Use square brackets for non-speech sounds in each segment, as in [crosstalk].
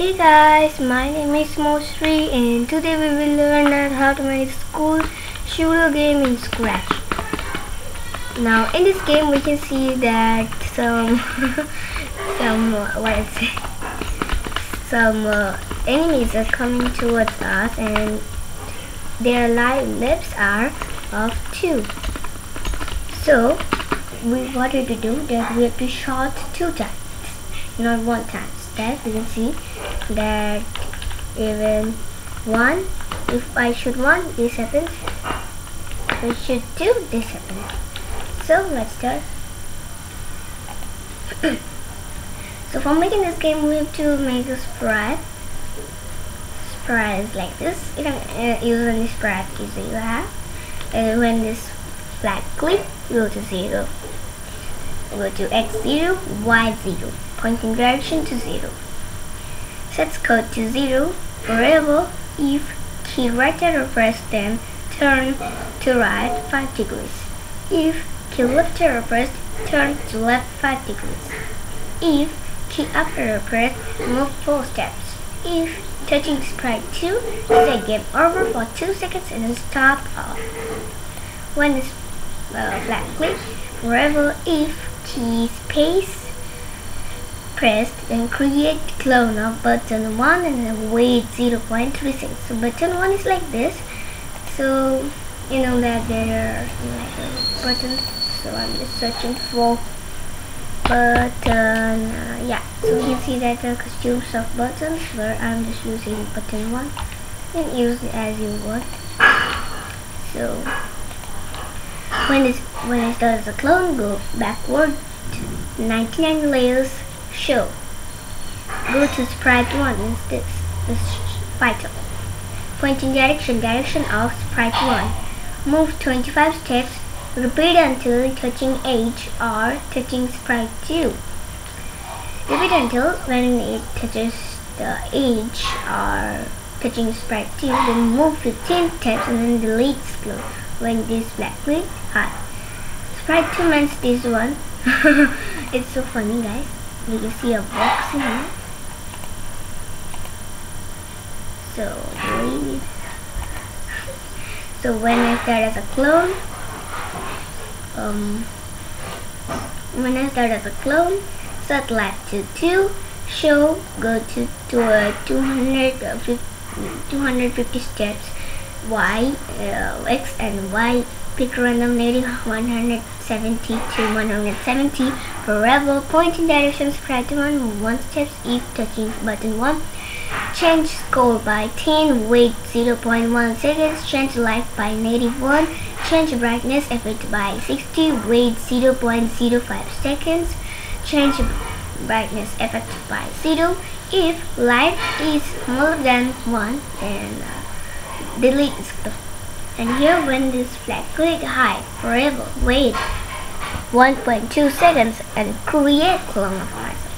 Hey guys, my name is Mousree and today we will learn how to make school shooter game in Scratch. Now in this game we can see that some [laughs] some uh, what is it? Some uh, enemies are coming towards us and their life lives are of two. So we wanted to do that we have to shot two times, not one time. That we can see that even 1 if I should 1 this happens. I should 2 this happens. So let's start. [coughs] So for making this game we have to make a sprite sprite is like this. You can uh, use any sprite user you have. And when this flag click go to 0 go to x0 y0 pointing direction to 0 sets code to zero variable if key right arrow press then turn to right 5 degrees. If key left arrow press turn to left 5 degrees. If key up arrow press move 4 steps. If touching sprite 2 say game over for 2 seconds and stop off. When it's uh, flat click, variable if key space pressed then create clone of button 1 and then wait 0.3 seconds. So button 1 is like this. So you know that there are like buttons. So I'm just searching for button. Uh, yeah, so you see that there are costumes of buttons where I'm just using button 1 and use it as you want. So when it's when it starts a clone, go backward 99 layers show. Go to sprite 1 instead this vital. Pointing direction, direction of sprite 1. Move 25 steps, repeat until touching edge or touching sprite 2. Repeat until when it touches the edge or touching sprite 2, then move 15 steps and then delete scroll when this black click high. Sprite 2 means this one. [laughs] it's so funny guys you can see a box in here. So so when I start as a clone um when I start as a clone set to 2 show go to, to a 250, 250 steps y uh, x and y pick random native 170 to 170 forever pointing direction spread to one one steps if touching button 1 change score by 10 wait 0.1 seconds change light by native 1 change brightness effect by 60 wait 0.05 seconds change brightness effect by 0 if light is more than 1 then uh, delete and here when this flag click hide forever wait 1.2 seconds and create clone of myself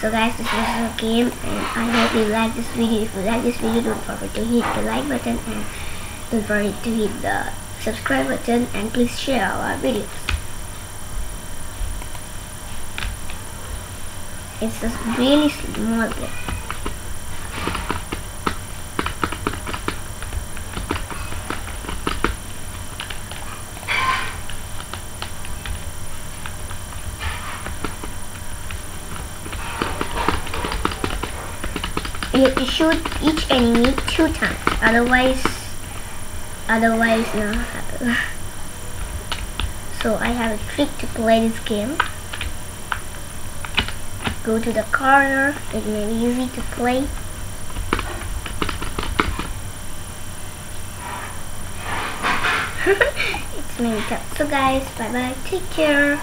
so guys this was a game and I hope you like this video. If you like this video don't forget to hit the like button and don't forget to hit the subscribe button and please share our videos. It's a really small game you have to shoot each enemy two times. Otherwise otherwise happen [sighs] so I have a trick to play this game. Go to the corner. It may be easy to play. [laughs] It's times. So guys bye bye take care